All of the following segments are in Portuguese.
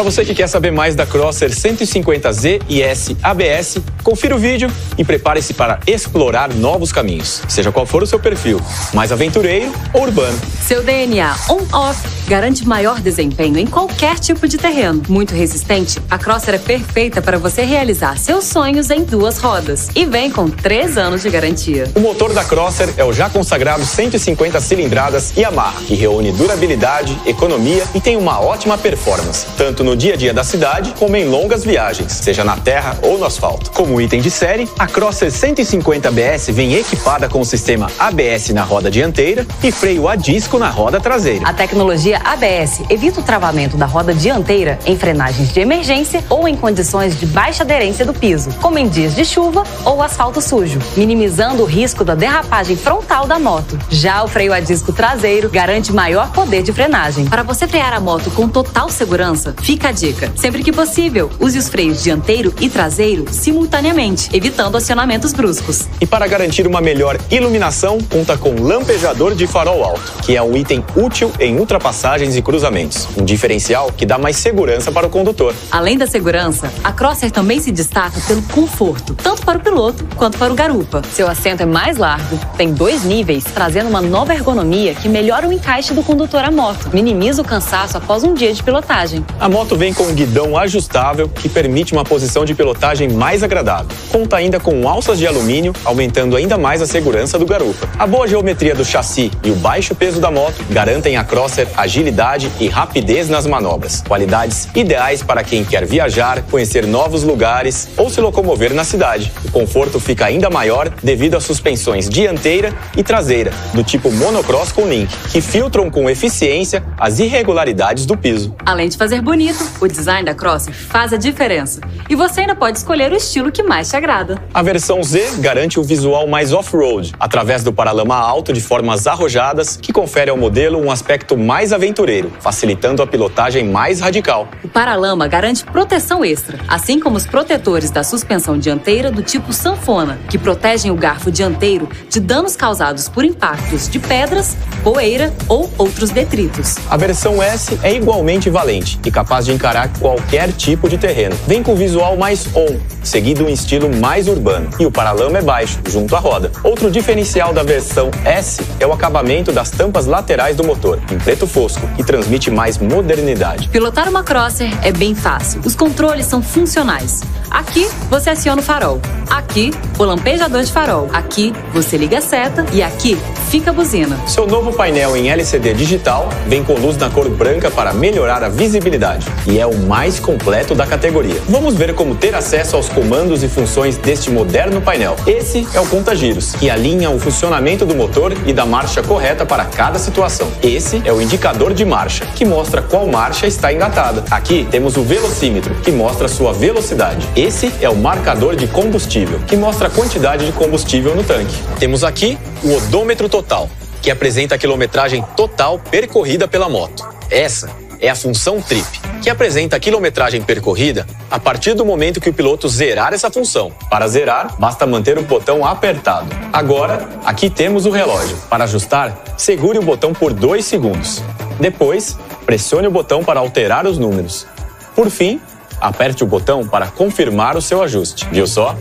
Para você que quer saber mais da Crosser 150Z e S ABS, confira o vídeo e prepare-se para explorar novos caminhos, seja qual for o seu perfil, mais aventureiro ou urbano. Seu DNA on-off garante maior desempenho em qualquer tipo de terreno. Muito resistente, a Crosser é perfeita para você realizar seus sonhos em duas rodas e vem com 3 anos de garantia. O motor da Crosser é o já consagrado 150 cilindradas Yamaha, que reúne durabilidade, economia e tem uma ótima performance, tanto no dia a dia da cidade como em longas viagens, seja na terra ou no asfalto. Como item de série, a Crosser 150 ABS vem equipada com o sistema ABS na roda dianteira e freio a disco na roda traseira. A tecnologia ABS evita o travamento da roda dianteira em frenagens de emergência ou em condições de baixa aderência do piso, como em dias de chuva ou asfalto sujo, minimizando o risco da derrapagem frontal da moto. Já o freio a disco traseiro garante maior poder de frenagem. Para você frear a moto com total segurança, fica a dica. Sempre que possível, use os freios dianteiro e traseiro simultaneamente, evitando acionamentos bruscos. E para garantir uma melhor iluminação, conta com lampejador de farol alto, que é um item útil em ultrapassagens e cruzamentos. Um diferencial que dá mais segurança para o condutor. Além da segurança, a Crosser também se destaca pelo conforto, tanto para o piloto quanto para o garupa. Seu assento é mais largo, tem dois níveis, trazendo uma nova ergonomia que melhora o encaixe do condutor à moto, minimiza o cansaço após um dia de pilotagem. A moto vem com um guidão ajustável que permite uma posição de pilotagem mais agradável. Conta ainda com alças de alumínio, aumentando ainda mais a segurança do garupa. A boa geometria do chassi e o baixo peso da moto garantem a Crosser agilidade e rapidez nas manobras. Qualidades ideais para quem quer viajar, conhecer novos lugares ou se locomover na cidade. O conforto fica ainda maior devido às suspensões dianteira e traseira, do tipo monocross com link, que filtram com eficiência as irregularidades do piso. Além de fazer bonito, o design da Crosser faz a diferença. E você ainda pode escolher o estilo que mais te agrada. A versão Z garante o visual mais off-road, através do paralama alto de formas arrojadas, que confere ao modelo um aspecto mais aventureiro, facilitando a pilotagem mais radical. O paralama garante proteção extra, assim como os protetores da suspensão dianteira do tipo sanfona, que protegem o garfo dianteiro de danos causados por impactos de pedras, poeira ou outros detritos. A versão S é igualmente valente e capaz de encarar qualquer tipo de terreno. Vem com visual mais on, seguido um estilo mais urbano, e o paralama é baixo, junto à roda. Outro diferencial da versão S é o acabamento das tampas laterais do motor, em preto fosco, que transmite mais modernidade. Pilotar uma Crosser é bem fácil. Os controles são funcionais. Aqui você aciona o farol. Aqui, o lampejador de farol. Aqui, você liga a seta e aqui fica a buzina. Seu novo painel em LCD digital vem com luz na cor branca para melhorar a visibilidade e é o mais completo da categoria. Vamos ver como ter acesso aos comandos e funções deste moderno painel. Esse é o conta-giros, que alinha o funcionamento do motor e da marcha correta para cada situação. Esse é o indicador de marcha, que mostra qual marcha está engatada. Aqui temos o velocímetro, que mostra sua velocidade. Esse é o marcador de combustível, que mostra a quantidade de combustível no tanque. Temos aqui o odômetro total, que apresenta a quilometragem total percorrida pela moto. Essa é a função TRIP, que apresenta a quilometragem percorrida a partir do momento que o piloto zerar essa função. Para zerar, basta manter o botão apertado. Agora, aqui temos o relógio. Para ajustar, segure o botão por 2 segundos. Depois, pressione o botão para alterar os números. Por fim, aperte o botão para confirmar o seu ajuste. Viu só?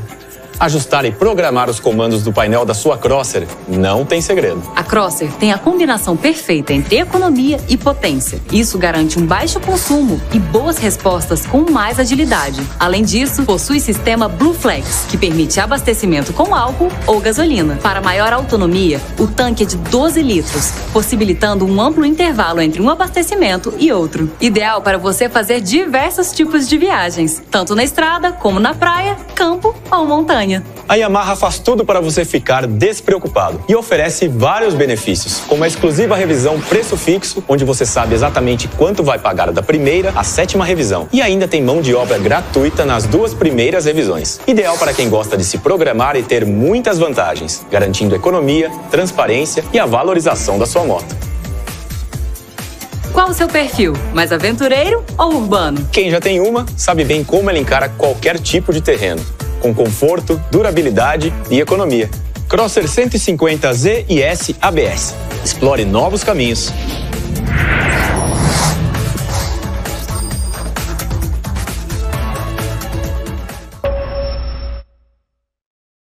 Ajustar e programar os comandos do painel da sua Crosser não tem segredo. A Crosser tem a combinação perfeita entre economia e potência. Isso garante um baixo consumo e boas respostas com mais agilidade. Além disso, possui sistema Blue Flex, que permite abastecimento com álcool ou gasolina. Para maior autonomia, o tanque é de 12 litros, possibilitando um amplo intervalo entre um abastecimento e outro. Ideal para você fazer diversos tipos de viagens, tanto na estrada como na praia, campo ou montanha. A Yamaha faz tudo para você ficar despreocupado e oferece vários benefícios, como a exclusiva revisão preço fixo, onde você sabe exatamente quanto vai pagar da primeira à sétima revisão. E ainda tem mão de obra gratuita nas duas primeiras revisões. Ideal para quem gosta de se programar e ter muitas vantagens, garantindo economia, transparência e a valorização da sua moto. Qual o seu perfil? Mais aventureiro ou urbano? Quem já tem uma sabe bem como ela encara qualquer tipo de terreno com conforto, durabilidade e economia. Crosser 150Z e S ABS. Explore novos caminhos.